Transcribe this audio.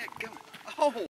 That go. Oh.